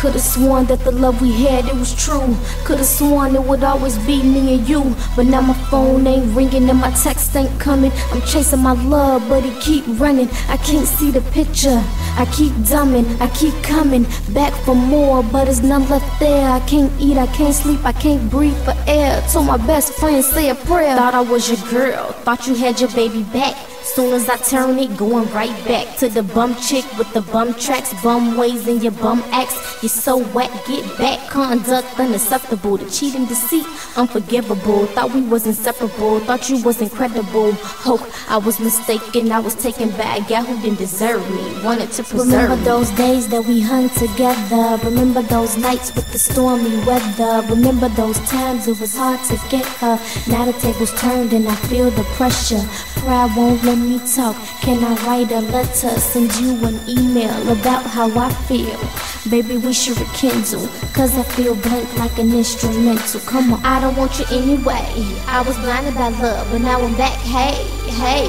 Could've sworn that the love we had, it was true. Could've sworn it would always be me and you. But now my phone ain't ringing and my text ain't coming. I'm chasing my love, but it keep running. I can't see the picture. I keep dumbing, I keep coming back for more, but there's none left there. I can't eat, I can't sleep, I can't breathe for air. Told my best friend, say a prayer. Thought I was your girl, thought you had your baby back. Soon as I turn it, going right back to the bum chick with the bum tracks, bum ways and your bum acts. You're so whack, get back. Conduct unacceptable, the cheating, deceit, unforgivable. Thought we was inseparable, thought you was incredible. Hope I was mistaken, I was taken back. Gal who didn't deserve me, wanted to preserve Remember me. those days that we hung together. Remember those nights with the stormy weather. Remember those times it was to get her. Now the tables turned and I feel the pressure. Pride won't let me talk. Can I write a letter? Send you an email about how I feel. Baby, we should rekindle. Cause I feel blank like an instrumental. Come on. I don't want you anyway. I was blinded by love, but now I'm back. Hey, hey.